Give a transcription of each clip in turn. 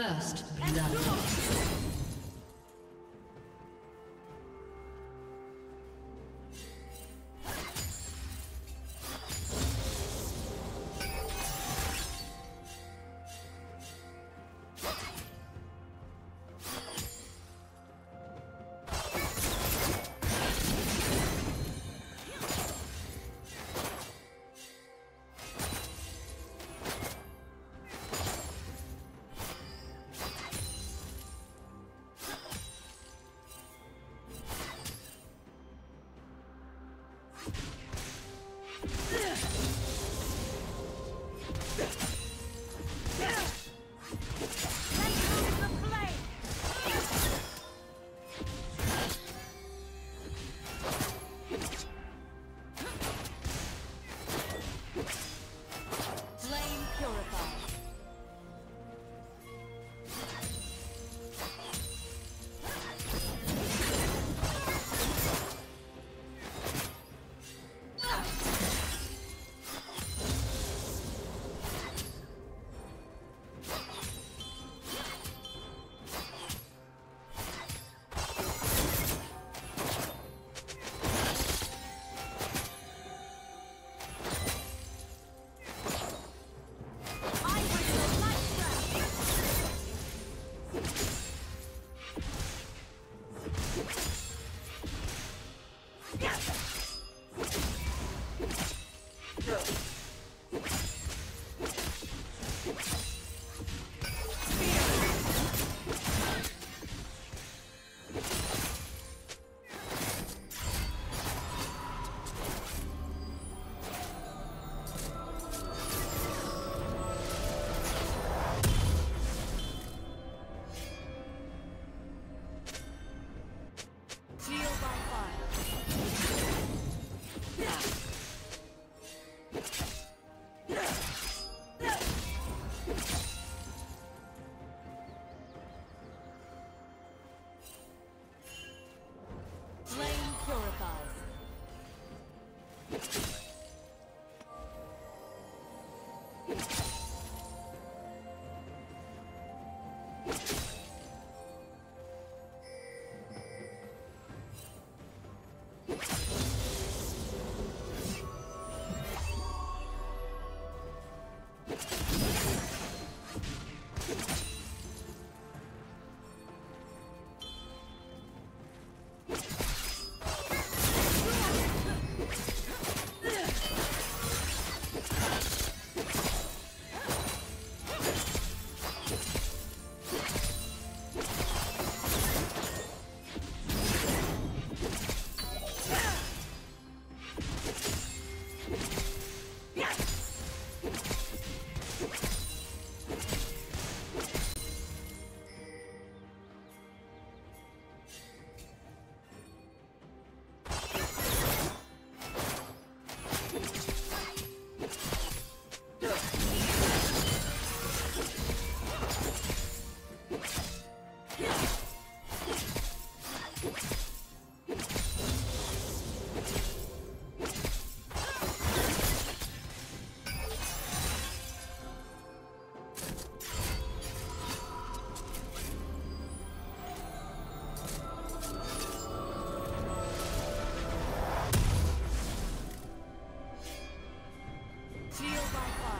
First blood. Yeah. my fire.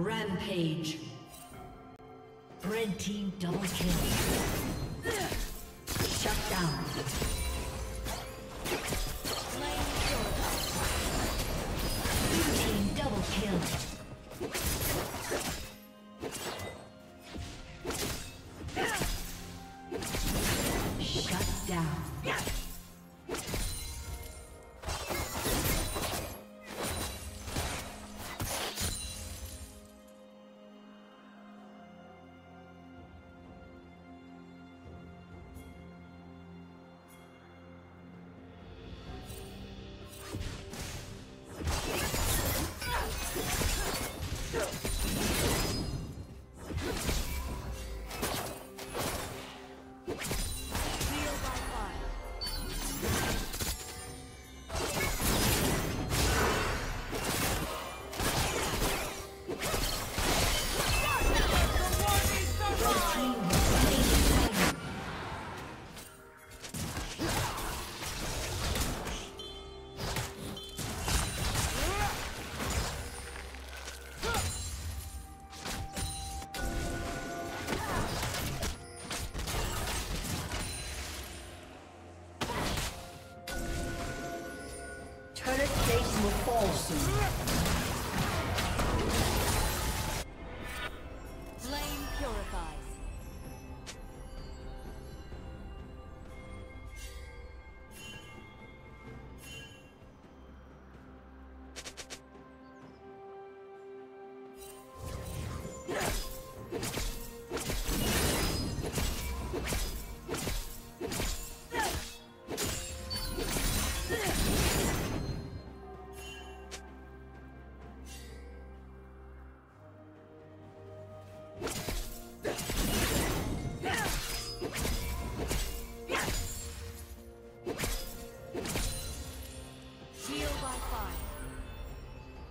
Rampage. Red team double kill. Shut down. Blue team double kill. Shut down.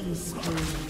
Killing spree.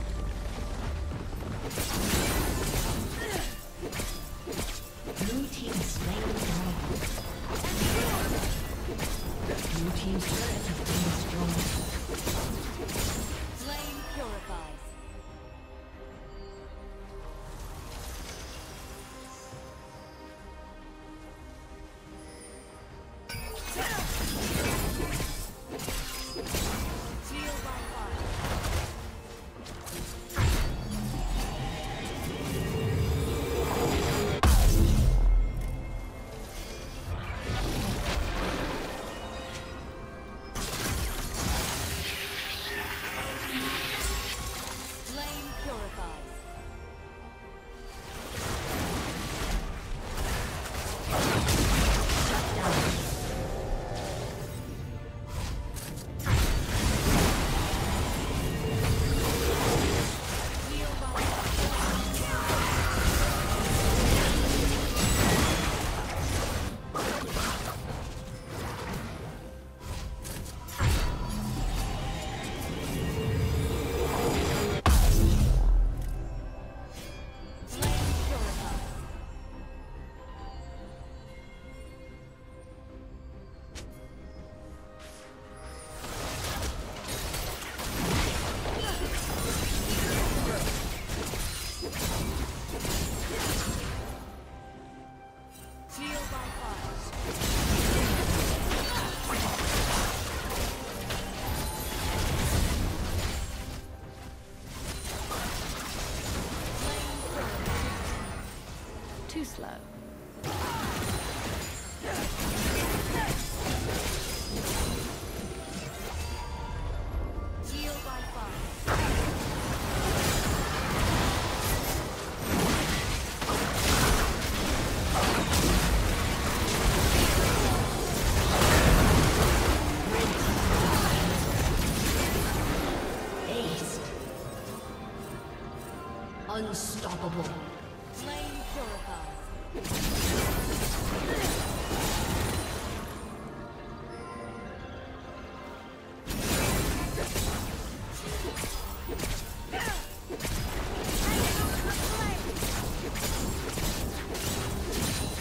Slow.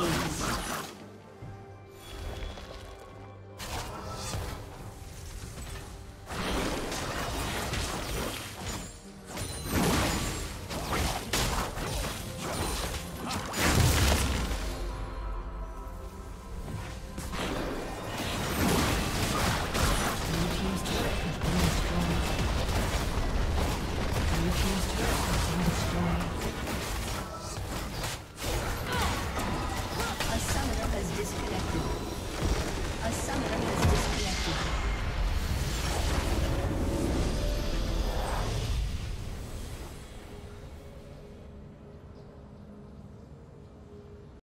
Ace.